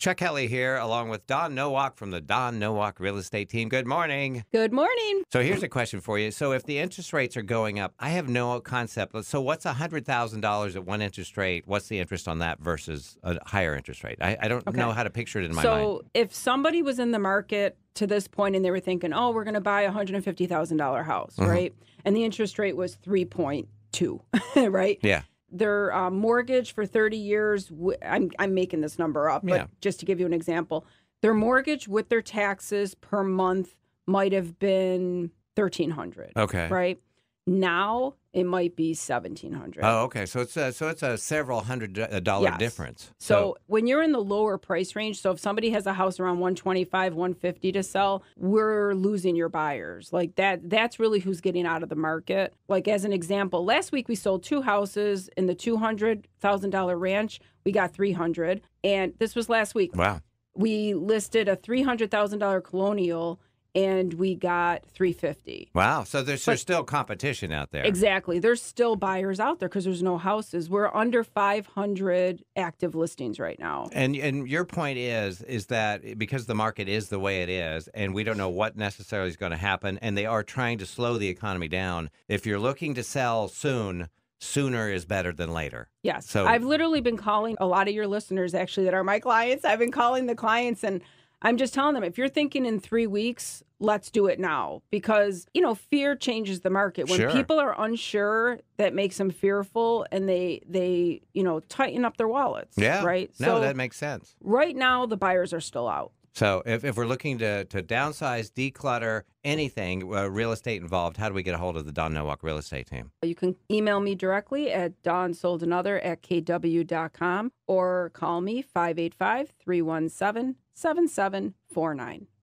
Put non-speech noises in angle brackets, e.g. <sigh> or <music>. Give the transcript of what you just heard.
Chuck Kelly here, along with Dawn Nowak from the Dawn Nowak Real Estate Team. Good morning. Good morning. So here's a question for you. So if the interest rates are going up, I have no concept. So what's hundred thousand dollars at one interest rate? What's the interest on that versus a higher interest rate? I, I don't Okay. know how to picture it in my so mind. So if somebody was in the market to this point and they were thinking, "Oh, we're going to buy a hundred and fifty thousand dollar house," Mhm. right? And the interest rate was three point two, <laughs> right? Yeah. Their uh, mortgage for thirty years. w- I'm I'm making this number up, but Yeah. just to give you an example, their mortgage with their taxes per month might have been thirteen hundred, Okay. right? Now it might be seventeen hundred. Oh, okay. So it's a, so it's a several hundred uh, Yes. difference. So when you're in the lower price range, so if somebody has a house around 125, 150 to sell, we're losing your buyers. Like that that's really who's getting out of the market. Like as an example, last week we sold two houses in the $200,000 ranch. We got 300 and this was last week. wow. We listed a $300,000 colonial and we got 350. Wow. So there's, there's still competition out there. Exactly. There's still buyers out there because there's no houses. We're under 500 active listings right now. And and your point is is that because the market is the way it is, and we don't know what necessarily is going to happen, and they are trying to slow the economy down. If you're looking to sell soon, sooner is better than later. Yes. So- I've literally been calling a lot of your listeners actually that are my clients. I've been calling the clients and I'm just telling them if you're thinking in three weeks, let's do it now because, you know, fear changes the market. When Sure. people are unsure, that makes them fearful and they, they, you know, tighten up their wallets. Yeah. Right. No, so that makes sense. right now, the buyers are still out. So if, if we're looking to, to downsize, declutter, anything uh, real estate involved, how do we get a hold of the Dawn Nowak Real Estate Team? You can email me directly at dawnsoldanother at kw.com or call me 585 317 7749.